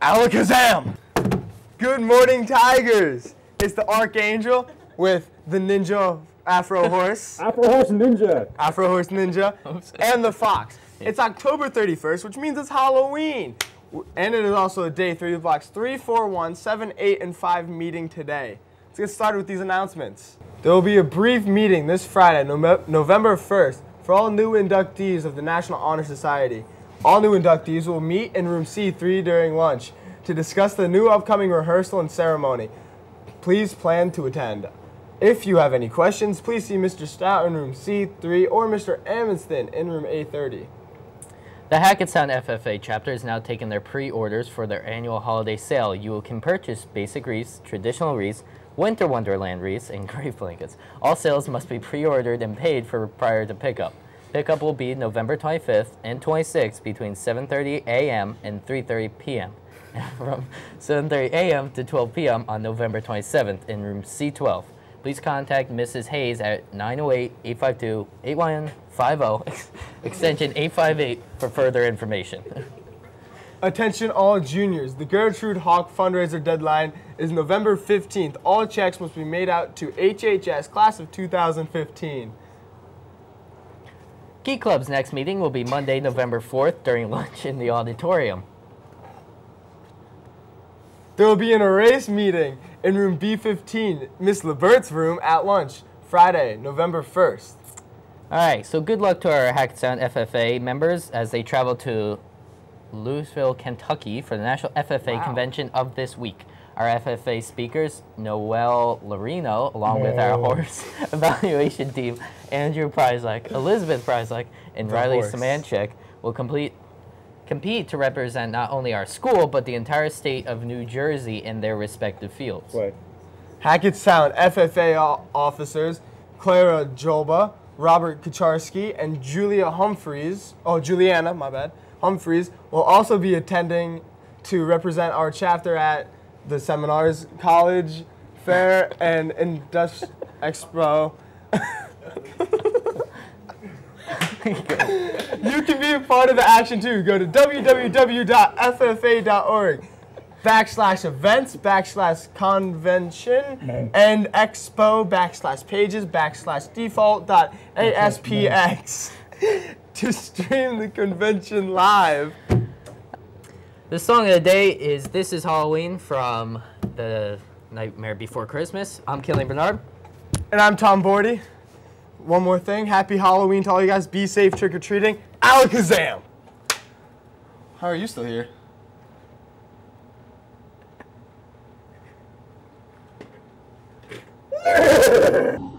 Alakazam! Good morning, Tigers! It's the Archangel with the Ninja Afro Horse, Afro Horse Ninja. Afro Horse Ninja, and the Fox. It's October 31st, which means it's Halloween. And it is also a day 3 blocks 3, 4, 1, 7, 8, and 5 meeting today. Let's get started with these announcements. There will be a brief meeting this Friday, November 1st, for all new inductees of the National Honor Society. All new inductees will meet in room C3 during lunch to discuss the new upcoming rehearsal and ceremony. Please plan to attend. If you have any questions, please see Mr. Stout in room C3 or Mr. Amundsen in room A30. The Hackettstown FFA chapter is now taking their pre-orders for their annual holiday sale. You can purchase basic wreaths, traditional wreaths, winter wonderland wreaths, and grave blankets. All sales must be pre-ordered and paid for prior to pickup. Pickup will be November 25th and 26th between 7:30 a.m. and 3:30 p.m. from 7:30 a.m. to 12 p.m. on November 27th in room C12. Please contact Mrs. Hayes at 908-852-8150, extension 858 for further information. Attention all juniors. The Gertrude Hawk fundraiser deadline is November 15th. All checks must be made out to HHS class of 2015. Geek Club's next meeting will be Monday, November 4th during lunch in the auditorium. There will be an erase meeting in room B15, Miss Lebert's room at lunch, Friday, November 1st. All right, so good luck to our Hackettstown FFA members as they travel to Louisville, Kentucky for the National FFA Wow. convention of this week. Our FFA speakers, Noel Lorino, along with our horse evaluation team, Andrew Pryzak, Elizabeth Pryzak, and The Riley horse. Samanchik, will complete compete to represent not only our school but the entire state of New Jersey in their respective fields. Wait. Hackettstown FFA o- officers Clara Jolba, Robert Kucharski, and Julia Humphreys, oh, Juliana, my bad, Humphreys, will also be attending to represent our chapter at the Seminars College Fair and Indus Expo. you can be a part of the action too. Go to www.ffa.org backslash events backslash convention and expo backslash pages backslash default dot aspx to stream the convention live. The song of the day is This Is Halloween from the Nightmare Before Christmas. I'm Killing Bernard. And I'm Tom Bordy. One more thing. Happy Halloween to all you guys. Be safe trick or treating. Alakazam! How are you still here?